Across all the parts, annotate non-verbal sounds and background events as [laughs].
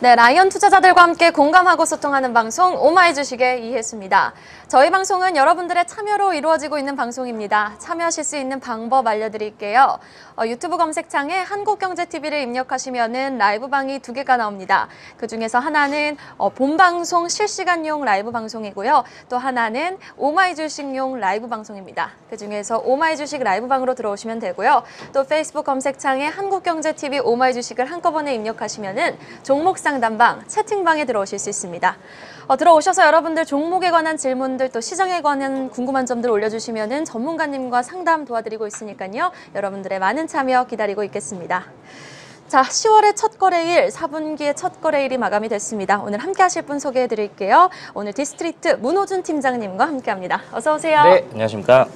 네, 라이언 투자자들과 함께 공감하고 소통하는 방송 오마이 주식의 이혜수입니다. 저희 방송은 여러분들의 참여로 이루어지고 있는 방송입니다. 참여하실 수 있는 방법 알려드릴게요. 어, 유튜브 검색창에 한국경제TV를 입력하시면 라이브 방이 두 개가 나옵니다. 그 중에서 하나는 어, 본방송 실시간용 라이브 방송이고요. 또 하나는 오마이 주식용 라이브 방송입니다. 그 중에서 오마이 주식 라이브 방으로 들어오시면 되고요. 또 페이스북 검색창에 한국경제TV 오마이 주식을 한꺼번에 입력하시면 종목 상담방, 채팅방에 들어오실 수 있습니다. 어, 들어오셔서 여러분들 종목에 관한 질문들 또 시장에 관한 궁금한 점들 올려주시면 전문가님과 상담 도와드리고 있으니까요. 여러분들의 많은 참여 기다리고 있겠습니다. 자, 10월의 첫 거래일, 4분기의 첫 거래일이 마감이 됐습니다. 오늘 함께 하실 분 소개해 드릴게요. 오늘 디스트리트 문호준 팀장님과 함께 합니다. 어서 오세요. 네, 안녕하십니까.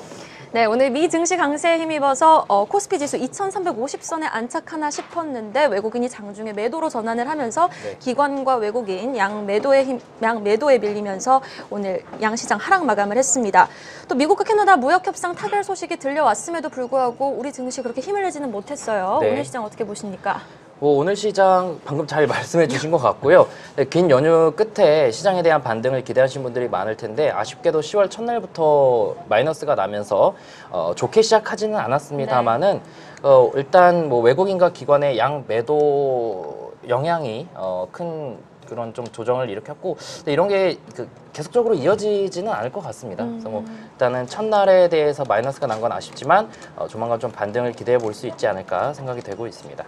네, 오늘 미 증시 강세에 힘입어서 어, 코스피 지수 2,350선에 안착하나 싶었는데 외국인이 장중에 매도로 전환을 하면서 네. 기관과 외국인 양 매도에 힘, 양 매도에 밀리면서 오늘 양 시장 하락 마감을 했습니다. 또 미국과 캐나다 무역 협상 타결 소식이 들려왔음에도 불구하고 우리 증시 그렇게 힘을 내지는 못했어요. 네. 오늘 시장 어떻게 보십니까? 뭐 오늘 시장 방금 잘 [laughs] 말씀해 주신 것 같고요. 네, 긴 연휴 끝에 시장에 대한 반등을 기대하신 분들이 많을 텐데 아쉽게도 10월 첫날부터 마이너스가 나면서 어, 좋게 시작하지는 않았습니다만은 어, 일단 뭐 외국인과 기관의 양 매도 영향이 어, 큰 그런 좀 조정을 일으켰고 근데 이런 게 그 계속적으로 이어지지는 않을 것 같습니다. 그래서 뭐 일단은 첫날에 대해서 마이너스가 난 건 아쉽지만 어, 조만간 좀 반등을 기대해 볼 수 있지 않을까 생각이 되고 있습니다.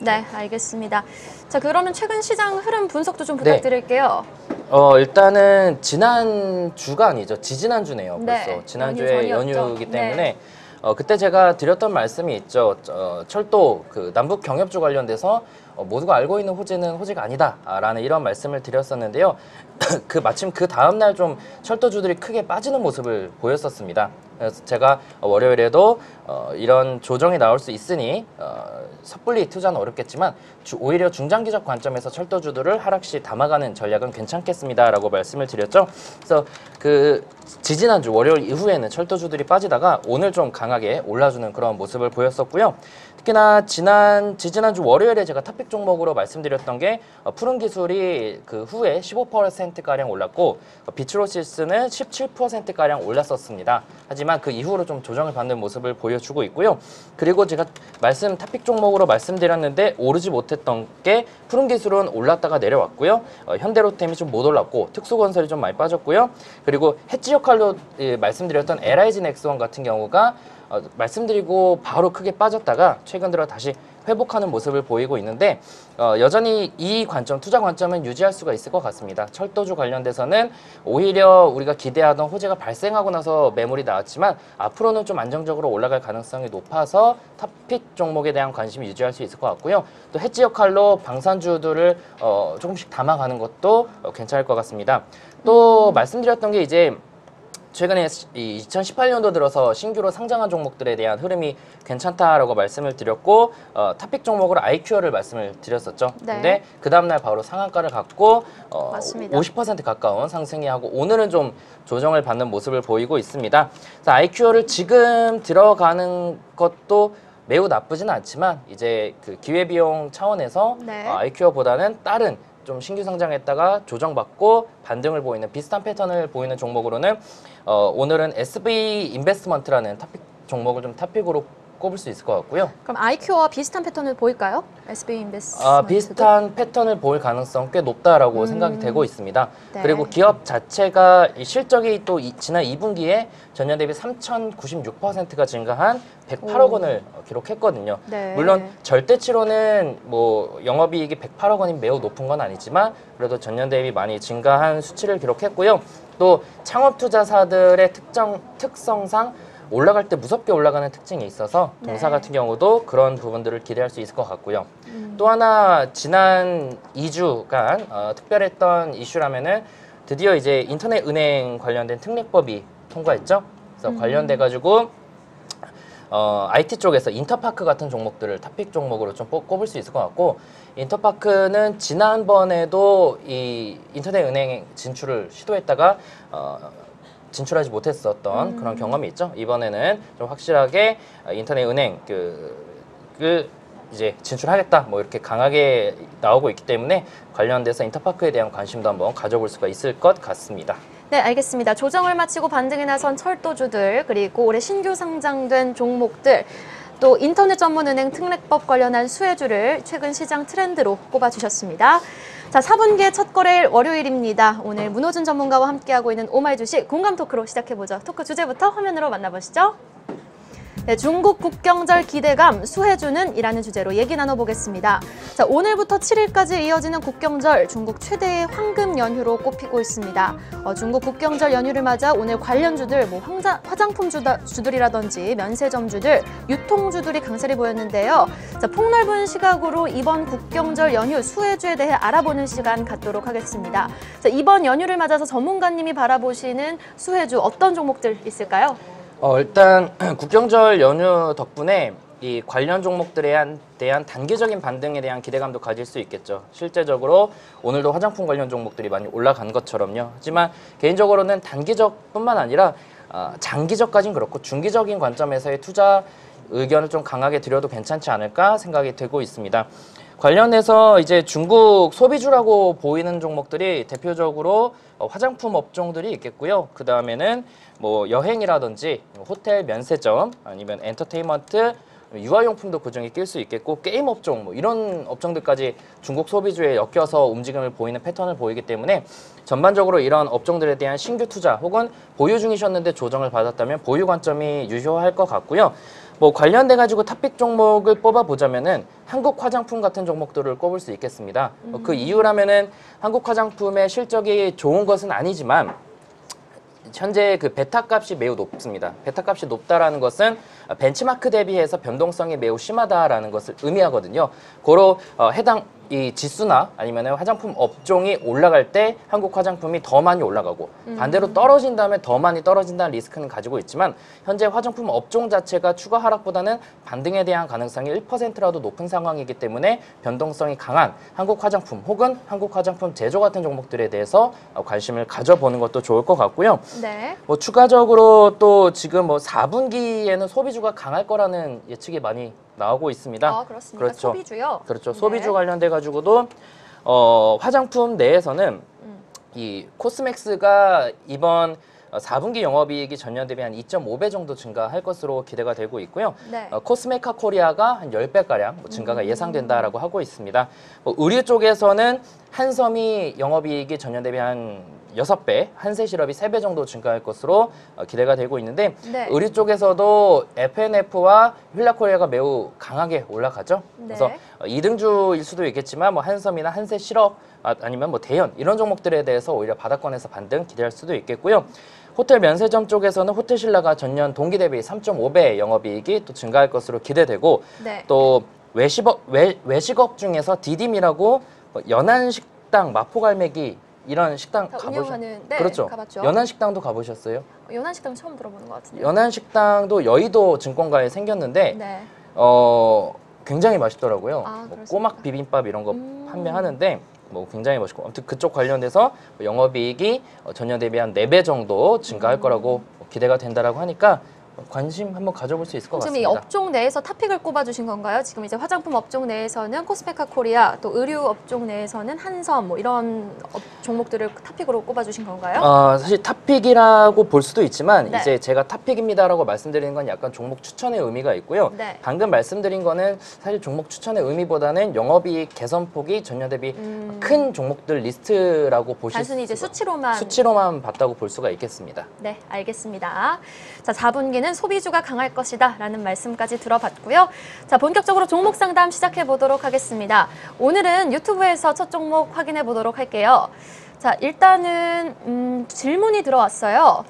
네, 알겠습니다. 자, 그러면 최근 시장 흐름 분석도 좀 네. 부탁드릴게요. 어 일단은 지난 주가 아니죠 지지난 주네요 네, 벌써 지난 주에 연휴 전이었죠. 연휴이기 때문에 네. 어 그때 제가 드렸던 말씀이 있죠 어, 철도 그 남북 경협주 관련돼서 어, 모두가 알고 있는 호재는 호재가 아니다라는 이런 말씀을 드렸었는데요 [clears throat] 그 마침 그 다음 날 좀 철도주들이 크게 빠지는 모습을 보였었습니다 그래서 제가 어, 월요일에도 어, 이런 조정이 나올 수 있으니 어, 섣불리 투자는 어렵겠지만 주- 오히려 중장기적 관점에서 철도주들을 하락시 담아가는 전략은 괜찮겠습니다라고 말씀을 드렸죠. 그래서 그 지지난주 월요일 이후에는 철도주들이 빠지다가 오늘 좀 강하게 올라주는 그런 모습을 보였었고요. 특히나 지난 지지난주 월요일에 제가 top pick 종목으로 말씀드렸던 게 어, 푸른 기술이 그 후에 15% 가량 올랐고 어, 비츠로시스는 17% 가량 올랐었습니다. 하지만 그 이후로 좀 조정을 받는 모습을 보여주고 있고요. 그리고 제가 말씀 top pick 종목으로 말씀드렸는데 오르지 못했던 게 푸른 기술은 올랐다가 내려왔고요. 어, 현대로템이 좀 못 올랐고 특수건설이 좀 많이 빠졌고요. 그리고 해지 역할로 예, 말씀드렸던 LIG 넥스원 같은 경우가 어, 말씀드리고 바로 크게 빠졌다가 최근 들어 다시 회복하는 모습을 보이고 있는데 어, 여전히 이 관점 투자 관점은 유지할 수가 있을 것 같습니다. 철도주 관련돼서는 오히려 우리가 기대하던 호재가 발생하고 나서 매물이 나왔지만 앞으로는 좀 안정적으로 올라갈 가능성이 높아서 탑픽 종목에 대한 관심이 유지할 수 있을 것 같고요. 또 해지 역할로 방산주들을 어, 조금씩 담아가는 것도 어, 괜찮을 것 같습니다. 또 말씀드렸던 게 이제 최근에 이 2018년도 들어서 신규로 상장한 종목들에 대한 흐름이 괜찮다라고 말씀을 드렸고 어, 탑픽 종목으로 IQ를 말씀을 드렸었죠. 네. 근데 그 다음 날 바로 상한가를 갖고 어, 맞습니다. 50% 가까운 상승이 하고 오늘은 좀 조정을 받는 모습을 보이고 있습니다. 그래서 IQ를 지금 들어가는 것도 매우 나쁘지는 않지만 이제 그 기회 비용 차원에서 네. 어, 아이큐어보다는 다른 좀 신규 상장했다가 조정받고 반등을 보이는 비슷한 패턴을 보이는 종목으로는 어, 오늘은 SB 인베스트먼트라는 탑픽 종목을 좀 탑픽으로 꼽을 수 있을 것 같고요. 그럼 아이큐어와 비슷한 패턴을 보일까요? SV 인베스트. 아, 비슷한 패턴을 보일 가능성 꽤 높다라고 음. 생각이 되고 있습니다. 네. 그리고 기업 자체가 이 실적이 또 이- 지난 2분기에 전년 대비 3,096%가 증가한 108억 오. 원을 어, 기록했거든요. 네. 물론 절대치로는 뭐 영업이익이 108억 원이 매우 높은 건 아니지만 그래도 전년 대비 많이 증가한 수치를 기록했고요. 또 창업 투자사들의 특정 특성상 올라갈 때 무섭게 올라가는 특징이 있어서 동사 네. 같은 경우도 그런 부분들을 기대할 수 있을 것 같고요. 음. 또 하나 지난 2주간 어, 특별했던 이슈라면은 드디어 이제 인터넷 은행 관련된 특례법이 통과했죠. 그래서 음. 관련돼 가지고 어, IT 쪽에서 인터파크 같은 종목들을 탑픽 종목으로 좀 뽑- 꼽을 수 있을 것 같고 인터파크는 지난번에도 이 인터넷 은행 진출을 시도했다가 어, 진출하지 못했었던 음. 그런 경험이 있죠. 이번에는 좀 확실하게 어, 인터넷 은행 그, 그 이제 진출하겠다 뭐 이렇게 강하게 나오고 있기 때문에 관련돼서 인터파크에 대한 관심도 한번 가져볼 수가 있을 것 같습니다. 네, 알겠습니다. 조정을 마치고 반등에 나선 철도주들 그리고 올해 신규 상장된 종목들 또 인터넷 전문은행 특례법 관련한 수혜주를 최근 시장 트렌드로 꼽아주셨습니다. 자, 4분기의 첫 거래일 월요일입니다. 오늘 문호준 전문가와 함께하고 있는 오마이 주식 공감 토크로 시작해보죠. 토크 주제부터 화면으로 만나보시죠. 네, 중국 국경절 기대감 수혜주는 이라는 주제로 얘기 나눠보겠습니다. 자, 오늘부터 7일까지 이어지는 국경절 중국 최대의 황금 연휴로 꼽히고 있습니다. 어, 중국 국경절 연휴를 맞아 오늘 관련주들 뭐 황자, 화장품 주다, 주들이라든지 면세점주들, 유통주들이 강세를 보였는데요. 자, 폭넓은 시각으로 이번 국경절 연휴 수혜주에 대해 알아보는 시간 갖도록 하겠습니다. 자, 이번 연휴를 맞아서 전문가님이 바라보시는 수혜주 어떤 종목들 있을까요? 어, 일단 [clears throat] 국경절 연휴 덕분에 이 관련 종목들에 대한, 단기적인 반등에 대한 기대감도 가질 수 있겠죠. 실제적으로 오늘도 화장품 관련 종목들이 많이 올라간 것처럼요. 하지만 개인적으로는 단기적뿐만 아니라 어, 장기적까진 그렇고 중기적인 관점에서의 투자 의견을 좀 강하게 드려도 괜찮지 않을까 생각이 되고 있습니다. 관련해서 이제 중국 소비주라고 보이는 종목들이 대표적으로 어, 화장품 업종들이 있겠고요. 그 다음에는 뭐 여행이라든지 호텔 면세점 아니면 엔터테인먼트 유아용품도 그 중에 낄 수 있겠고 게임 업종 뭐 이런 업종들까지 중국 소비주에 엮여서 움직임을 보이는 패턴을 보이기 때문에 전반적으로 이런 업종들에 대한 신규 투자 혹은 보유 중이셨는데 조정을 받았다면 보유 관점이 유효할 것 같고요. 뭐 관련돼 가지고 top pick 종목을 뽑아 보자면은 한국 화장품 같은 종목들을 꼽을 수 있겠습니다. 어, 그 이유라면은 한국 화장품의 실적이 좋은 것은 아니지만 현재 그 베타 값이 매우 높습니다. 베타 값이 높다라는 것은 벤치마크 대비해서 변동성이 매우 심하다라는 것을 의미하거든요. 고로 어, 해당 이 지수나 아니면 화장품 업종이 올라갈 때 한국 화장품이 더 많이 올라가고 반대로 떨어진다면 더 많이 떨어진다는 리스크는 가지고 있지만 현재 화장품 업종 자체가 추가 하락보다는 반등에 대한 가능성이 1%라도 높은 상황이기 때문에 변동성이 강한 한국 화장품 혹은 한국 화장품 제조 같은 종목들에 대해서 어, 관심을 가져보는 것도 좋을 것 같고요. 네. 뭐 추가적으로 또 지금 뭐 4분기에는 소비주가 강할 거라는 예측이 많이 나오고 있습니다. 아, 그렇습니까? 그렇죠. 소비주요? 그렇죠. 네. 소비주 관련돼 가지고도 어, 화장품 내에서는 음. 이 코스맥스가 이번 어, 4분기 영업이익이 전년 대비 한 2.5배 정도 증가할 것으로 기대가 되고 있고요. 네. 어, 코스메카 코리아가 한 10배 가량 뭐 증가가 예상된다라고 하고 있습니다. 뭐 의류 쪽에서는 한섬이 영업이익이 전년 대비 한 6배, 한세실업이 3배 정도 증가할 것으로 어, 기대가 되고 있는데 네. 의류 쪽에서도 FNF와 휠라코리아가 매우 강하게 올라가죠. 네. 그래서 어, 2등주일 수도 있겠지만 뭐 한섬이나 한세실업 아, 아니면 뭐 대현 이런 종목들에 대해서 오히려 바닥권에서 반등 기대할 수도 있겠고요. 호텔 면세점 쪽에서는 호텔 신라가 전년 동기 대비 3.5배 영업이익이 또 증가할 것으로 기대되고 네. 또 외식업 외, 외식업 중에서 디딤이라고 뭐 연안식당 마포갈매기 이런 식당 다 가보셨 운영하는 네, 그렇죠. 가봤죠. 연안식당도 가보셨어요? 연안식당 처음 들어보는 것 같은데요. 연안식당도 여의도 증권가에 생겼는데 네. 어 굉장히 맛있더라고요. 아, 뭐 그렇습니까? 꼬막 비빔밥 이런 거 음. 판매하는데 뭐 굉장히 맛있고 아무튼 그쪽 관련돼서 뭐 영업이익이 어, 전년 대비 한 4배 정도 증가할 음. 거라고 뭐 기대가 된다라고 하니까 관심 한번 가져볼 수 있을 것 지금 이 같습니다. 업종 내에서 top pick을 꼽아주신 건가요? 지금 이제 화장품 업종 내에서는 코스메카 코리아, 또 의류 업종 내에서는 한섬 뭐 이런 업- 종목들을 top pick으로 꼽아주신 건가요? 어, 사실 top pick이라고 볼 수도 있지만 네. 이제 제가 top pick입니다라고 말씀드리는 건 약간 종목 추천의 의미가 있고요. 네. 방금 말씀드린 거는 사실 종목 추천의 의미보다는 영업이익 개선폭이 전년 대비 음, 큰 종목들 리스트라고 보실 단순히 이제 수가 수치로만 수치로만 봤다고 볼 수가 있겠습니다. 네, 알겠습니다. 자, 4분기는 소비주가 강할 것이다 라는 말씀까지 들어봤고요. 자, 본격적으로 종목 상담 시작해 보도록 하겠습니다. 오늘은 유튜브에서 첫 종목 확인해 보도록 할게요. 자, 일단은 음, 질문이 들어왔어요.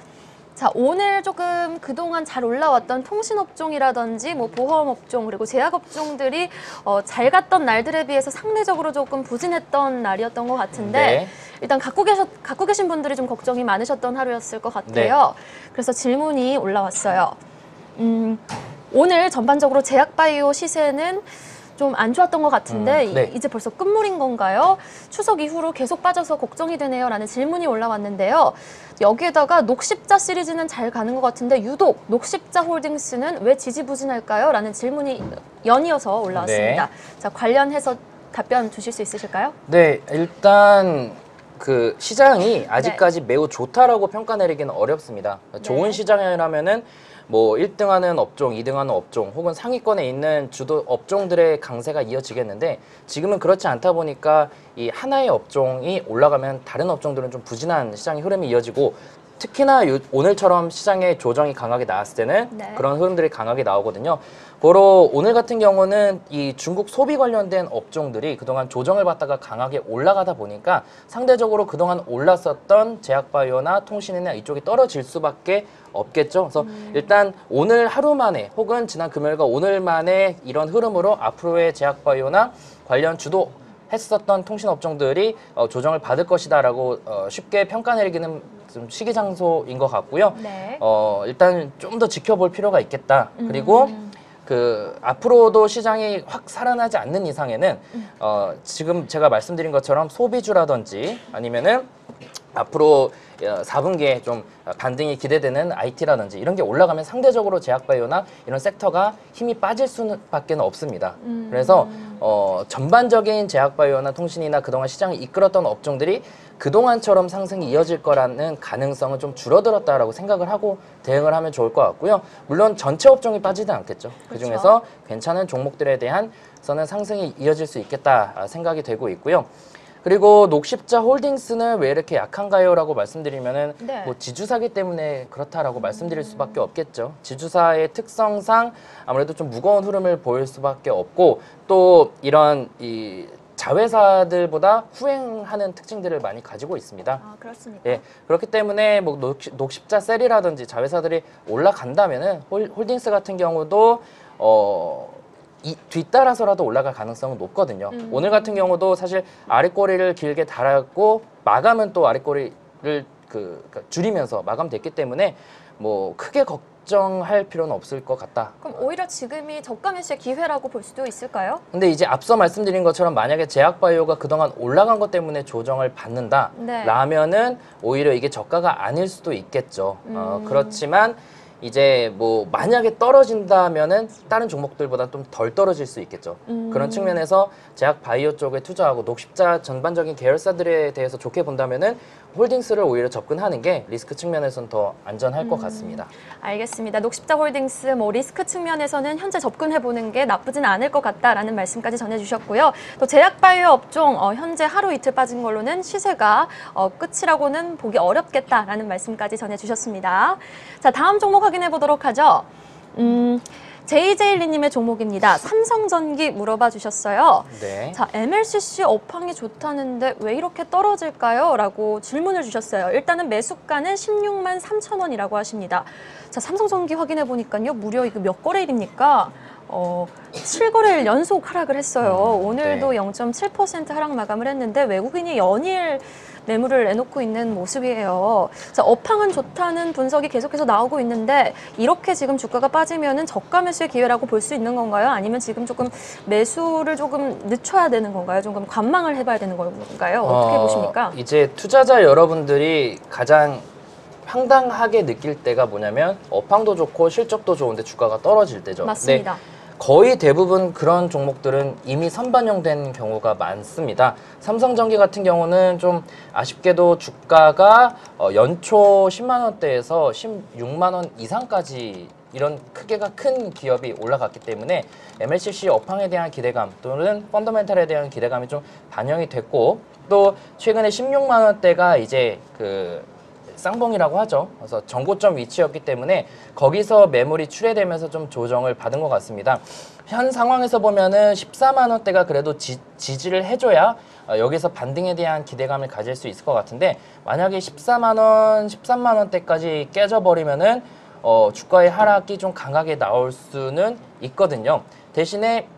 자, 오늘 조금 그동안 잘 올라왔던 통신업종이라든지 뭐 보험업종 그리고 제약업종들이 어, 잘 갔던 날들에 비해서 상대적으로 조금 부진했던 날이었던 것 같은데 네. 일단 갖고 계셨 갖고 계신 분들이 좀 걱정이 많으셨던 하루였을 것 같아요. 그래서 질문이 올라왔어요. 음, 오늘 전반적으로 제약바이오 시세는 좀 안 좋았던 것 같은데 음, 네. 이- 이제 벌써 끝물인 건가요? 추석 이후로 계속 빠져서 걱정이 되네요 라는 질문이 올라왔는데요. 여기에다가 녹십자 시리즈는 잘 가는 것 같은데 유독 녹십자 홀딩스는 왜 지지부진할까요? 라는 질문이 연이어서 올라왔습니다. 자 관련해서 답변 주실 수 있으실까요? 네, 일단 그 시장이 아직까지 매우 좋다라고 평가 내리기는 어렵습니다. 좋은 네. 시장이라면은 뭐 1등하는 업종, 2등하는 업종, 혹은 상위권에 있는 주도 업종들의 강세가 이어지겠는데 지금은 그렇지 않다 보니까 이 하나의 업종이 올라가면 다른 업종들은 좀 부진한 시장의 흐름이 이어지고 특히나 요- 오늘처럼 시장에 조정이 강하게 나왔을 때는 네. 그런 흐름들이 강하게 나오거든요. 보러 오늘 같은 경우는 이 중국 소비 관련된 업종들이 그동안 조정을 받다가 강하게 올라가다 보니까 상대적으로 그동안 올랐었던 제약바이오나 통신이나 이쪽이 떨어질 수밖에 없겠죠. 그래서 일단 오늘 하루 만에 혹은 지난 금요일과 오늘 만에 이런 흐름으로 앞으로의 제약바이오나 관련 주도 했었던 통신 업종들이 어, 조정을 받을 것이다라고 어, 쉽게 평가 내리기는 좀 시기장소인 것 같고요. 네. 어, 일단 좀 더 지켜볼 필요가 있겠다. 그리고 그 앞으로도 시장이 확 살아나지 않는 이상에는 어, 지금 제가 말씀드린 것처럼 소비주라든지 아니면은 앞으로 어, 4분기에 좀 반등이 기대되는 IT라든지 이런 게 올라가면 상대적으로 제약바이오나 이런 섹터가 힘이 빠질 수밖에 없습니다. 그래서 어, 전반적인 제약바이오나 통신이나 그동안 시장을 이끌었던 업종들이 그동안처럼 상승이 이어질 거라는 가능성은 좀 줄어들었다라고 생각을 하고 대응을 하면 좋을 것 같고요. 물론 전체 업종이 빠지지 않겠죠. 그 그렇죠. 중에서 괜찮은 종목들에 대한 서는 상승이 이어질 수 있겠다 아, 생각이 되고 있고요. 그리고 녹십자 홀딩스는 왜 이렇게 약한가요?라고 말씀드리면은 네. 뭐 지주사기 때문에 그렇다라고 말씀드릴 수밖에 없겠죠. 지주사의 특성상 아무래도 좀 무거운 흐름을 보일 수밖에 없고 또 이런 이 자회사들보다 후행하는 특징들을 많이 가지고 있습니다. 아 그렇습니까? 예, 그렇기 때문에 뭐 녹, 녹십자 셀이라든지 자회사들이 올라간다면은 홀, 홀딩스 같은 경우도 어. 이, 뒤따라서라도 올라갈 가능성은 높거든요. 음. 오늘 같은 경우도 사실 아랫꼬리를 길게 달았고 마감은 또 아랫꼬리를 그 그러니까 줄이면서 마감됐기 때문에 뭐 크게 걱정할 필요는 없을 것 같다. 그럼 오히려 지금이 저가 매수의 기회라고 볼 수도 있을까요? 근데 이제 앞서 말씀드린 것처럼 만약에 제약바이오가 그동안 올라간 것 때문에 조정을 받는다 네. 라면은 오히려 이게 저가가 아닐 수도 있겠죠. 어, 음. 그렇지만 이제 뭐 만약에 떨어진다면은 다른 종목들보다 좀 덜 떨어질 수 있겠죠. 음. 그런 측면에서 제약 바이오 쪽에 투자하고 녹십자 전반적인 계열사들에 대해서 좋게 본다면은 홀딩스를 오히려 접근하는 게 리스크 측면에서는 더 안전할 음. 것 같습니다. 알겠습니다. 녹십자 홀딩스 뭐 리스크 측면에서는 현재 접근해 보는 게 나쁘진 않을 것 같다라는 말씀까지 전해주셨고요. 또 제약바이오 업종 어, 현재 하루 이틀 빠진 걸로는 시세가 어, 끝이라고는 보기 어렵겠다라는 말씀까지 전해주셨습니다. 자 다음 종목 확인해 보도록 하죠. 음, JJ리님의 종목입니다. 삼성전기 물어봐 주셨어요. 네. 자, MLCC 업황이 좋다는데 왜 이렇게 떨어질까요? 라고 질문을 주셨어요. 일단은 매수가는 16만 3천 원이라고 하십니다. 자, 삼성전기 확인해 보니까요. 무려 이거 몇 거래일입니까? 어, 7거래일 연속 하락을 했어요. 음, 오늘도 네. 0.7% 하락 마감을 했는데 외국인이 연일 매물을 내놓고 있는 모습이에요. 자, 업황은 좋다는 분석이 계속해서 나오고 있는데 이렇게 지금 주가가 빠지면은 저가 매수의 기회라고 볼 수 있는 건가요? 아니면 지금 조금 매수를 조금 늦춰야 되는 건가요? 조금 관망을 해봐야 되는 건가요? 어떻게 어, 보십니까? 이제 투자자 여러분들이 가장 황당하게 느낄 때가 뭐냐면 업황도 좋고 실적도 좋은데 주가가 떨어질 때죠. 맞습니다. 거의 대부분 그런 종목들은 이미 선반영된 경우가 많습니다. 삼성전기 같은 경우는 좀 아쉽게도 주가가 어, 연초 10만 원대에서 16만 원 이상까지 이런 크게가 큰 기업이 올라갔기 때문에 MLCC 업황에 대한 기대감 또는 펀더멘탈에 대한 기대감이 좀 반영이 됐고 또 최근에 16만 원대가 이제 그 쌍봉이라고 하죠. 그래서 정고점 위치였기 때문에 거기서 매물이 출회되면서 좀 조정을 받은 것 같습니다. 현 상황에서 보면은 14만 원대가 그래도 지, 지지를 해줘야 어, 여기서 반등에 대한 기대감을 가질 수 있을 것 같은데 만약에 14만 원, 13만 원대까지 깨져버리면은 어, 주가의 하락이 좀 강하게 나올 수는 있거든요. 대신에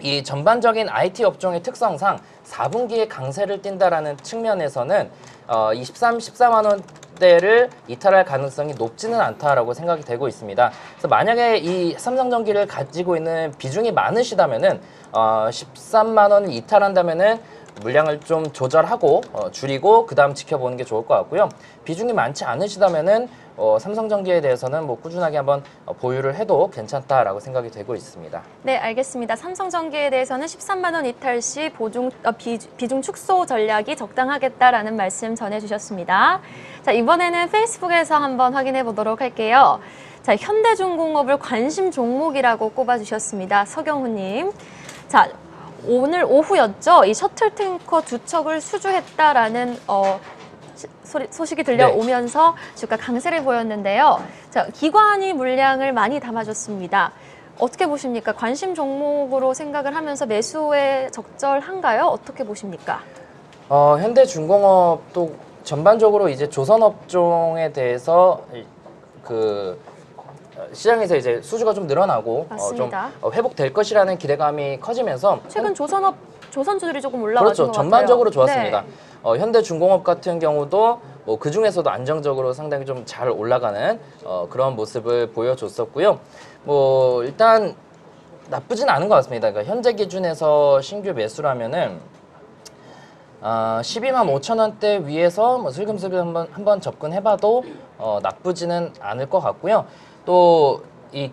이 전반적인 IT 업종의 특성상 4분기에 강세를 띈다라는 측면에서는 어, 이 13, 14만 원 대를 이탈할 가능성이 높지는 않다라고 생각이 되고 있습니다. 그래서 만약에 이 삼성전기를 가지고 있는 비중이 많으시다면은 어, 13만 원을 이탈한다면은 물량을 좀 조절하고 어, 줄이고 그 다음 지켜보는 게 좋을 것 같고요. 비중이 많지 않으시다면은 어, 삼성전기에 대해서는 뭐 꾸준하게 한번 어, 보유를 해도 괜찮다라고 생각이 되고 있습니다. 네, 알겠습니다. 삼성전기에 대해서는 13만 원 이탈 시 보중, 어, 비, 비중 축소 전략이 적당하겠다라는 말씀 전해주셨습니다. 자, 이번에는 페이스북에서 한번 확인해 보도록 할게요. 자, 현대중공업을 관심 종목이라고 꼽아주셨습니다. 서경훈님. 자, 오늘 오후였죠. 이 셔틀 탱커 두 척을 수주했다라는 어, 시- 소리, 소식이 들려오면서 주가 강세를 보였는데요. 자, 기관이 물량을 많이 담아줬습니다. 어떻게 보십니까? 관심 종목으로 생각을 하면서 매수에 적절한가요? 어떻게 보십니까? 어, 현대중공업도 전반적으로 이제 조선업종에 대해서 이- 그 어, 시장에서 이제 수주가 좀 늘어나고 어, 좀 맞습니다. 어, 회복될 것이라는 기대감이 커지면서 최근 조선업 조선주들이 조금 올라가는 그렇죠. 것 같아요. 전반적으로 좋았습니다. 네. 어, 현대중공업 같은 경우도 뭐 그 중에서도 안정적으로 상당히 좀 잘 올라가는 어, 그런 모습을 보여줬었고요. 뭐 일단 나쁘진 않은 것 같습니다. 그러니까 현재 기준에서 신규 매수라면은 아, 12만 5천 원대 위에서 뭐 슬금슬금 한번 한번 접근해봐도 어, 나쁘지는 않을 것 같고요. 또 이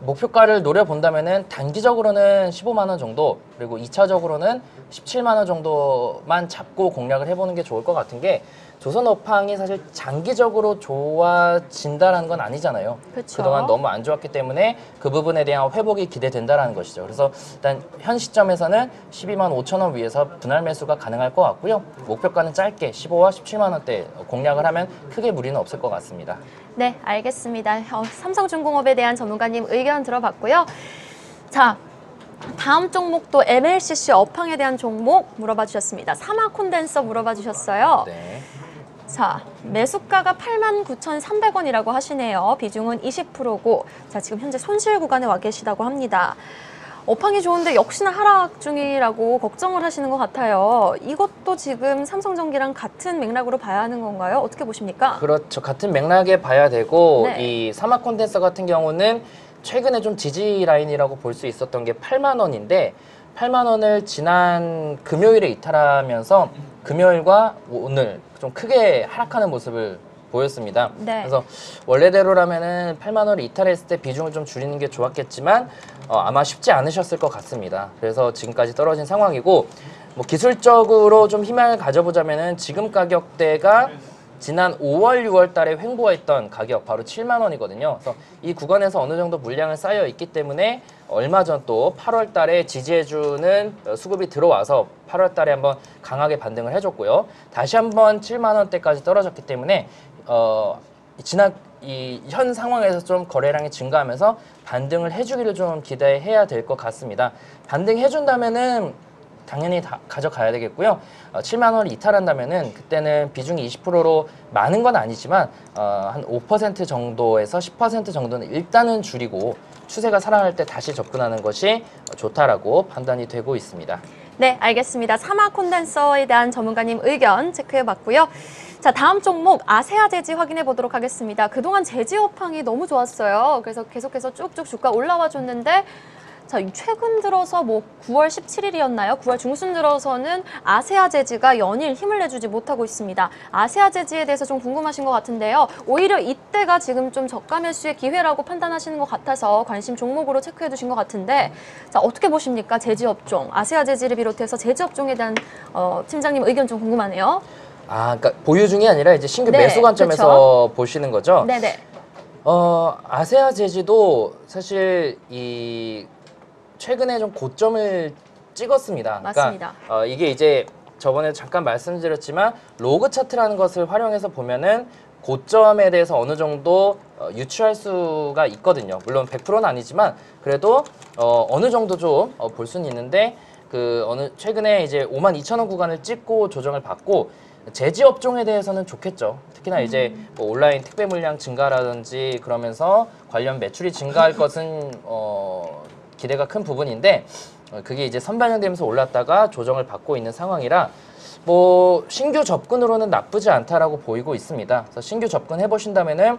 목표가를 노려 본다면은 단기적으로는 15만 원 정도 그리고 2차적으로는 17만 원 정도만 잡고 공략을 해보는 게 좋을 것 같은 게 조선 업황이 사실 장기적으로 좋아진다라는 건 아니잖아요. 그쵸. 그동안 너무 안 좋았기 때문에 그 부분에 대한 회복이 기대된다라는 것이죠. 그래서 일단 현 시점에서는 12만 5천 원 위에서 분할 매수가 가능할 것 같고요. 목표가는 짧게 15와 17만 원대 공략을 하면 크게 무리는 없을 것 같습니다. 네, 알겠습니다. 어, 삼성중공업에 대한 전문가님 의견 들어봤고요. 자, 다음 종목도 MLCC 업황에 대한 종목 물어봐 주셨습니다. 사마 콘덴서 물어봐 주셨어요. 네. 자, 매수가가 89,300원이라고 하시네요. 비중은 20%고, 자, 지금 현재 손실 구간에 와 계시다고 합니다. 업황이 좋은데 역시나 하락 중이라고 걱정을 하시는 것 같아요. 이것도 지금 삼성전기랑 같은 맥락으로 봐야 하는 건가요? 어떻게 보십니까? 그렇죠. 같은 맥락에 봐야 되고 네. 이 사마 콘덴서 같은 경우는 최근에 좀 지지 라인이라고 볼 수 있었던 게 8만 원인데 8만 원을 지난 금요일에 이탈하면서 금요일과 오늘 좀 크게 하락하는 모습을 보였습니다. 네. 그래서 원래대로라면은 8만 원을 이탈했을 때 비중을 좀 줄이는 게 좋았겠지만 어, 아마 쉽지 않으셨을 것 같습니다. 그래서 지금까지 떨어진 상황이고 뭐 기술적으로 좀 희망을 가져보자면은 지금 가격대가 지난 5월, 6월 달에 횡보했던 가격 바로 7만 원이거든요. 그래서 이 구간에서 어느 정도 물량을 쌓여 있기 때문에 얼마 전 또 8월 달에 지지해주는 어, 수급이 들어와서 8월 달에 한번 강하게 반등을 해줬고요. 다시 한번 7만 원대까지 떨어졌기 때문에 어, 지난 이현 상황에서 좀 거래량이 증가하면서 반등을 해주기를 좀 기대해야 될 것 같습니다. 반등해준다면은 당연히 다 가져가야 되겠고요. 어, 7만 원을 이탈한다면은 그때는 비중이 20%로 많은 건 아니지만 어, 한5% 정도에서 10% 정도는 일단은 줄이고 추세가 살아날 때 다시 접근하는 것이 어, 좋다라고 판단이 되고 있습니다. 네, 알겠습니다. 사마 콘덴서에 대한 전문가님 의견 체크해 봤고요. 자, 다음 종목 아세아 제지 확인해 보도록 하겠습니다. 그동안 제지 업황이 너무 좋았어요. 그래서 계속해서 쭉쭉 주가 올라와 줬는데 자, 이 최근 들어서 뭐 9월 17일이었나요? 9월 중순 들어서는 아세아 제지가 연일 힘을 내주지 못하고 있습니다. 아세아 제지에 대해서 좀 궁금하신 것 같은데요. 오히려 이때가 지금 좀 저가 매수의 기회라고 판단하시는 것 같아서 관심 종목으로 체크해 두신 것 같은데 자, 어떻게 보십니까? 제지 업종, 아세아 제지를 비롯해서 제지 업종에 대한 어, 팀장님 의견 좀 궁금하네요. 아, 그러니까 보유 중이 아니라 이제 신규 네, 매수 관점에서 보시는 거죠. 네네. 어, 아세아 제지도 사실 이 최근에 좀 고점을 찍었습니다. 맞습니다. 그러니까 어, 이게 이제 저번에 잠깐 말씀드렸지만 로그 차트라는 것을 활용해서 보면은 고점에 대해서 어느 정도 어, 유추할 수가 있거든요. 물론 100%는 아니지만 그래도 어, 어느 정도 좀 볼 수는 있는데 그 어느 최근에 이제 5만 2천 원 구간을 찍고 조정을 받고 제지 업종에 대해서는 좋겠죠. 특히나 이제 뭐 온라인 택배 물량 증가라든지 그러면서 관련 매출이 증가할 [laughs] 것은 어, 기대가 큰 부분인데 어, 그게 이제 선반영되면서 올랐다가 조정을 받고 있는 상황이라 뭐 신규 접근으로는 나쁘지 않다라고 보이고 있습니다. 그래서 신규 접근해 보신다면은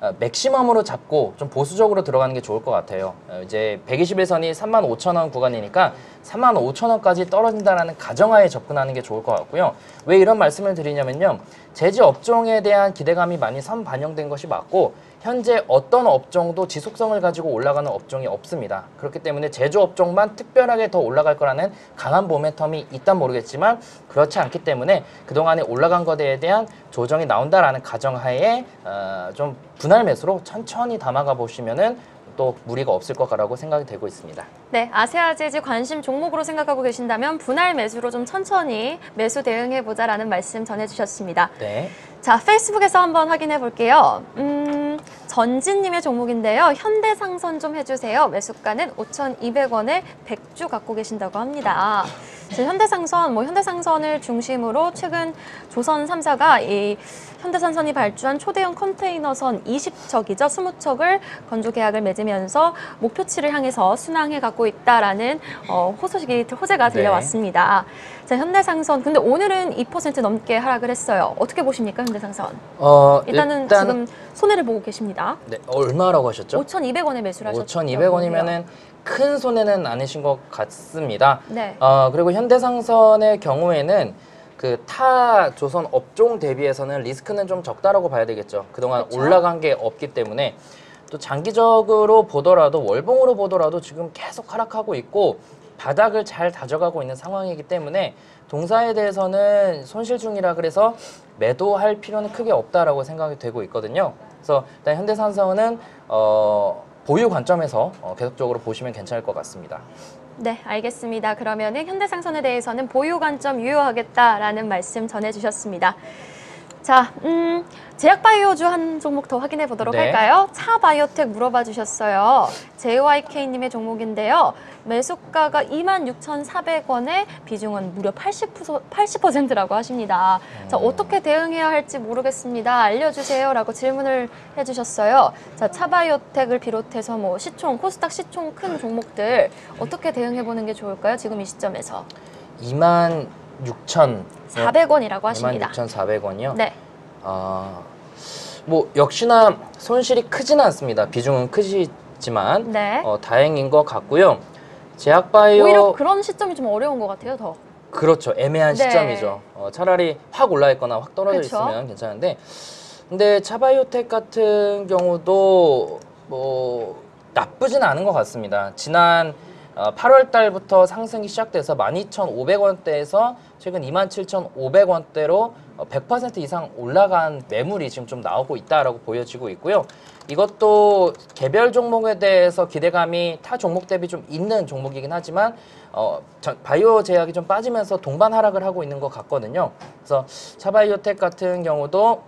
어, 맥시멈으로 잡고 좀 보수적으로 들어가는 게 좋을 것 같아요. 어, 이제 121선이 3만 5천 원 구간이니까 3만 5천 원까지 떨어진다라는 가정하에 접근하는 게 좋을 것 같고요. 왜 이런 말씀을 드리냐면요. 제지 업종에 대한 기대감이 많이 선반영된 것이 맞고 현재 어떤 업종도 지속성을 가지고 올라가는 업종이 없습니다. 그렇기 때문에 제조 업종만 특별하게 더 올라갈 거라는 강한 모멘텀이 있단 모르겠지만 그렇지 않기 때문에 그동안에 올라간 것에 대한 조정이 나온다라는 가정하에 어, 좀 분할 매수로 천천히 담아가 보시면은 또 무리가 없을 거라고 생각이 되고 있습니다. 네, 아세아제지 관심 종목으로 생각하고 계신다면 분할 매수로 좀 천천히 매수 대응해 보자라는 말씀 전해주셨습니다. 네. 자, 페이스북에서 한번 확인해 볼게요. 음, 전진님의 종목인데요. 현대상선 좀 해주세요. 매수가는 5,200원에 100주 갖고 계신다고 합니다. 자, 현대상선, 뭐 현대상선을 중심으로 최근 조선 3사가 이 현대산선이 발주한 초대형 컨테이너선 20척이죠. 20척을 건조 계약을 맺으면서 목표치를 향해서 순항해 갖고 있다라는 어, 호소식이 호재가 네. 들려왔습니다. 자, 현대상선 근데 오늘은 2% 넘게 하락을 했어요. 어떻게 보십니까, 현대상선? 어, 일단은 일단 지금 손해를 보고 계십니다. 네, 얼마라고 하셨죠? 5,200원에 매수를 하셨죠. 5,200원이면은 큰 손해는 아니신 것 같습니다. 네. 어, 그리고 현대상선의 경우에는 그타 조선 업종 대비해서는 리스크는 좀 적다라고 봐야 되겠죠. 그동안 그렇죠. 올라간 게 없기 때문에 또 장기적으로 보더라도 월봉으로 보더라도 지금 계속 하락하고 있고 바닥을 잘 다져가고 있는 상황이기 때문에 동사에 대해서는 손실 중이라 그래서 매도할 필요는 크게 없다라고 생각이 되고 있거든요. 그래서 일단 현대산성은 어, 보유 관점에서 어, 계속적으로 보시면 괜찮을 것 같습니다. 네, 알겠습니다. 그러면 은 현대상선에 대해서는 보유 관점 유효하겠다라는 말씀 전해주셨습니다. 자, 음, 제약바이오주 한 종목 더 확인해 보도록 네. 할까요? 차바이오텍 물어봐 주셨어요. JYK님의 종목인데요. 매수가가 26,400원에 비중은 무려 80%, 80%라고 하십니다. 자, 음. 어떻게 대응해야 할지 모르겠습니다. 알려주세요. 라고 질문을 해주셨어요. 자, 차바이오텍을 비롯해서 뭐 시총, 코스닥 시총 큰 종목들 어떻게 대응해 보는 게 좋을까요? 지금 이 시점에서. 2만 6천 400원이라고 하십니다. 26,400원이요. 네. 아, 뭐 역시나 손실이 크지는 않습니다. 비중은 크지만 네. 어, 다행인 것 같고요. 제약바이오 오히려 그런 시점이 좀 어려운 것 같아요, 더. 그렇죠. 애매한 네. 시점이죠. 어, 차라리 확 올라 있거나 확 떨어져 그쵸. 있으면 괜찮은데 근데 차바이오텍 같은 경우도 뭐 나쁘진 않은 것 같습니다. 지난 어, 8월 달부터 상승이 시작돼서 12,500원대에서 최근 27,500원대로 어, 100% 이상 올라간 매물이 지금 좀 나오고 있다라고 보여지고 있고요. 이것도 개별 종목에 대해서 기대감이 타 종목 대비 좀 있는 종목이긴 하지만 어, 저- 바이오 제약이 좀 빠지면서 동반 하락을 하고 있는 것 같거든요. 그래서 차바이오텍 같은 경우도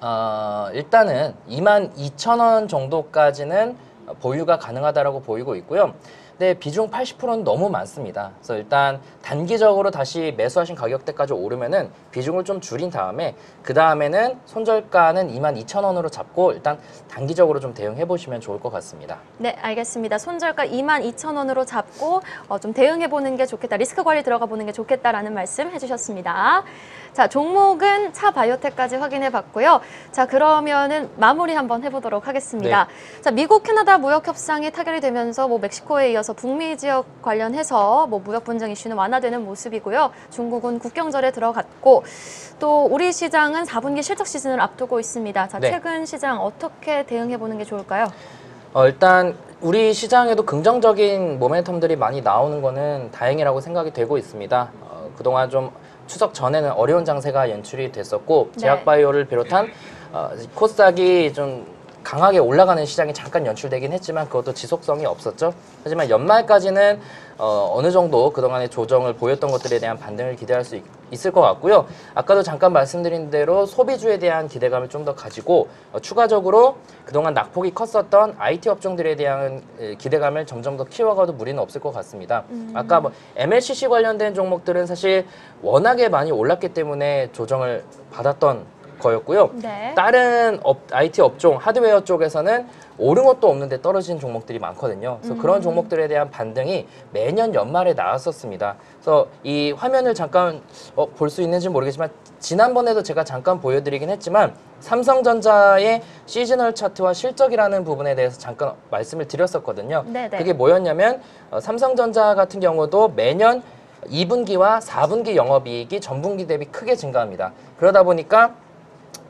어, 일단은 22,000원 정도까지는 보유가 가능하다라고 보이고 있고요. 근데 비중 80%는 너무 많습니다. 그래서 일단 단기적으로 다시 매수하신 가격대까지 오르면은 비중을 좀 줄인 다음에 그 다음에는 손절가는 22,000원으로 잡고 일단 단기적으로 좀 대응해 보시면 좋을 것 같습니다. 네, 알겠습니다. 손절가 22,000원으로 잡고 어, 좀 대응해 보는 게 좋겠다. 리스크 관리 들어가 보는 게 좋겠다라는 말씀 해주셨습니다. 자, 종목은 차 바이오텍까지 확인해 봤고요. 자, 그러면은 마무리 한번 해보도록 하겠습니다. 자, 미국 캐나다 무역 협상이 타결이 되면서 뭐 멕시코에 이어서 북미 지역 관련해서 뭐 무역 분쟁 이슈는 완화되는 모습이고요. 중국은 국경절에 들어갔고 또 우리 시장은 4분기 실적 시즌을 앞두고 있습니다. 자, 네. 최근 시장 어떻게 대응해 보는 게 좋을까요? 어, 일단 우리 시장에도 긍정적인 모멘텀들이 많이 나오는 거는 다행이라고 생각이 되고 있습니다. 어, 그동안 좀 추석 전에는 어려운 장세가 연출이 됐었고 네. 제약바이오를 비롯한 어, 코스닥이 좀 강하게 올라가는 시장이 잠깐 연출되긴 했지만 그것도 지속성이 없었죠. 하지만 연말까지는 어, 어느 정도 그동안의 조정을 보였던 것들에 대한 반등을 기대할 수 있, 있을 것 같고요. 아까도 잠깐 말씀드린 대로 소비주에 대한 기대감을 좀 더 가지고 어, 추가적으로 그동안 낙폭이 컸었던 IT 업종들에 대한 에, 기대감을 점점 더 키워가도 무리는 없을 것 같습니다. 아까 뭐 MLCC 관련된 종목들은 사실 워낙에 많이 올랐기 때문에 조정을 받았던 거였고요. 네. 다른 업, IT 업종, 하드웨어 쪽에서는 오른 것도 없는데 떨어진 종목들이 많거든요. 그래서 그런 종목들에 대한 반등이 매년 연말에 나왔었습니다. 그래서 이 화면을 잠깐 어, 볼 수 있는지 모르겠지만 지난번에도 제가 잠깐 보여드리긴 했지만 삼성전자의 seasonal 차트와 실적이라는 부분에 대해서 잠깐 말씀을 드렸었거든요. 네네. 그게 뭐였냐면 어, 삼성전자 같은 경우도 매년 2분기와 4분기 영업이익이 전분기 대비 크게 증가합니다. 그러다 보니까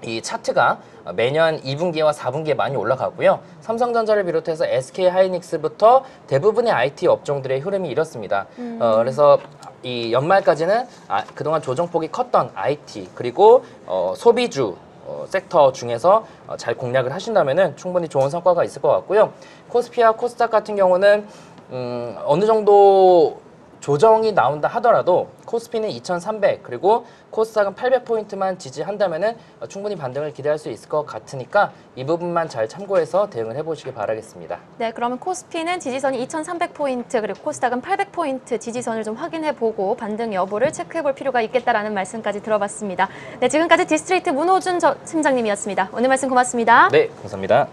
이 차트가 매년 2분기와 4분기에 많이 올라가고요. 삼성전자를 비롯해서 SK 하이닉스부터 대부분의 IT 업종들의 흐름이 이렇습니다. 어, 그래서 이 연말까지는 아, 그동안 조정폭이 컸던 IT 그리고 어, 소비주 어, 섹터 중에서 어, 잘 공략을 하신다면은 충분히 좋은 성과가 있을 것 같고요. 코스피와 코스닥 같은 경우는 음, 어느 정도 조정이 나온다 하더라도 코스피는 2,300 그리고 코스닥은 800포인트만 지지한다면은 어, 충분히 반등을 기대할 수 있을 것 같으니까 이 부분만 잘 참고해서 대응을 해보시기 바라겠습니다. 네, 그러면 코스피는 지지선이 2,300포인트 그리고 코스닥은 800포인트 지지선을 좀 확인해 보고 반등 여부를 체크해 볼 필요가 있겠다라는 말씀까지 들어봤습니다. 네, 지금까지 디스트레이트 문호준 저- 팀장님이었습니다. 오늘 말씀 고맙습니다. 네, 감사합니다.